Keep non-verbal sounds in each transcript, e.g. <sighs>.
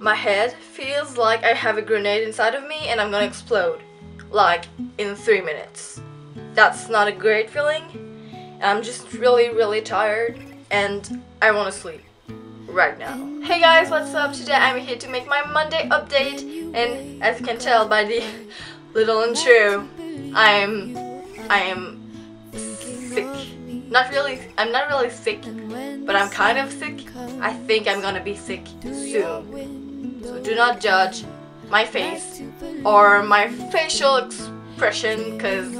my head feels like I have a grenade inside of me and I'm gonna explode. Like in three minutes. That's not a great feeling. I'm just really, really tired and I wanna sleep right now. Hey guys, what's up? Today I'm here to make my Monday update and as you can tell by the <laughs> little intro, I'm I am sick. Not really, I'm not really sick, but I'm kind of sick. I think I'm gonna be sick soon. So do not judge my face or my facial expression because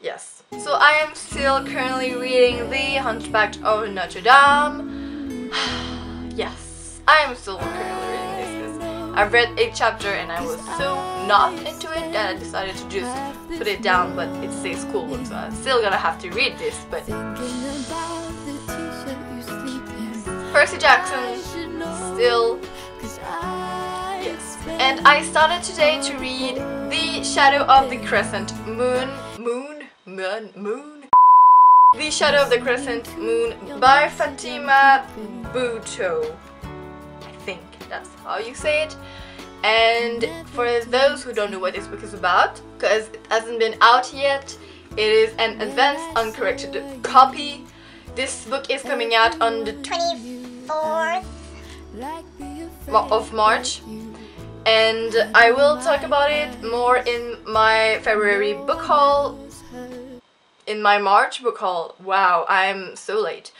yes. So I am still currently reading The Hunchback of Notre Dame. <sighs> yes, I am still currently reading this because I've read a chapter and I was so not into it that I decided to just put it down but it says cool so I'm still gonna have to read this but Percy Jackson and I started today to read The Shadow of the Crescent. Moon Moon Moon Moon. The Shadow of the Crescent Moon by Fatima Bhutto. I think that's how you say it. And for those who don't know what this book is about, because it hasn't been out yet, it is an advanced uncorrected copy. This book is coming out on the 24th of March and I will talk about it more in my February book haul in my March book haul. Wow, I'm so late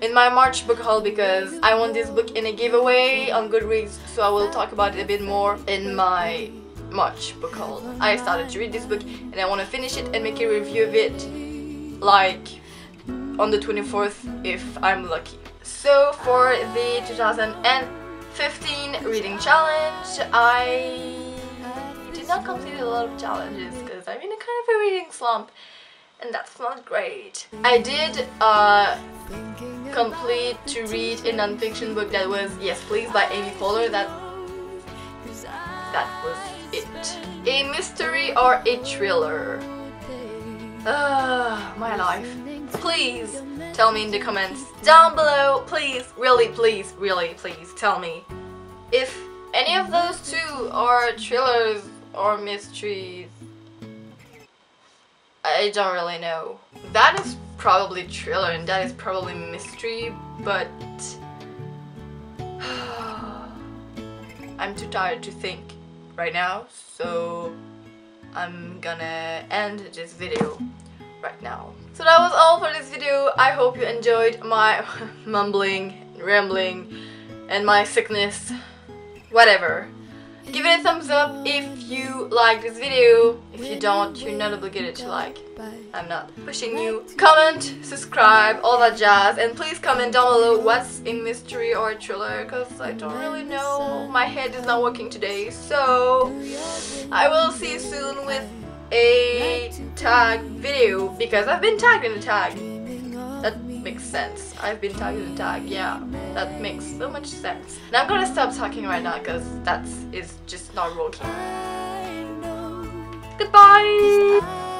in my March book haul because I won this book in a giveaway on Goodreads so I will talk about it a bit more in my March book haul. I started to read this book and I want to finish it and make a review of it like on the 24th if I'm lucky. So for the 2015 reading challenge I did not complete a lot of challenges because I'm in a kind of a reading slump and that's not great. I did uh, complete to read a non-fiction book that was Yes Please by Amy Poehler. That, that was it. A mystery or a thriller? Ah, my life. Please tell me in the comments down below. Please, really, please, really, please tell me if any of those two are thrillers or mysteries. I don't really know. That is probably thriller and that is probably mystery, but <sighs> I'm too tired to think right now, so I'm gonna end this video that was all for this video. I hope you enjoyed my <laughs> mumbling, rambling, and my sickness, whatever. Give it a thumbs up if you like this video. If you don't, you're not obligated to like. I'm not pushing you. Comment, subscribe, all that jazz. And please comment down below what's a mystery or a thriller because I don't really know. My head is not working today. So I will see you soon with a tag video because I've been tagged in the tag. That makes sense. I've been tagged in the tag, yeah. That makes so much sense. Now I'm gonna stop talking right now because that is just not working. Goodbye!